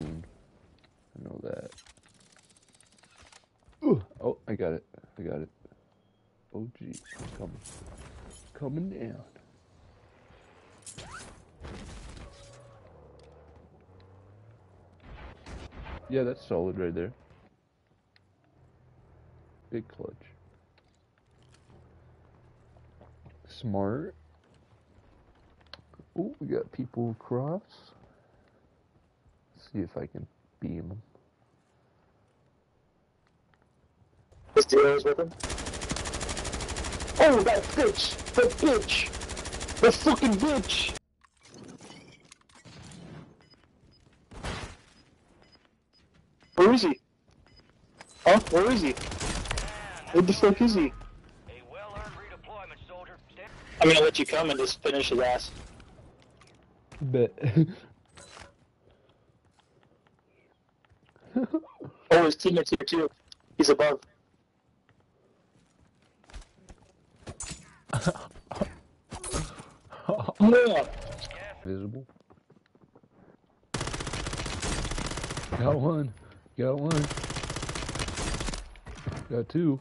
I know that. Ooh, oh, I got it. I got it. Oh, gee. It's coming. Coming down. Yeah, that's solid right there. Big clutch. Smart. Oh, we got people across. See if I can beam them. This dealer's with him. Oh, that bitch! The bitch! The fucking bitch! Where is he? Huh? Where is he? Where the fuck is he? A well-earned redeployment, soldier. I'm gonna let you come and just finish his ass. Bet. Oh, his teammate's here too. He's above. Visible. Got one. Got one. Got two.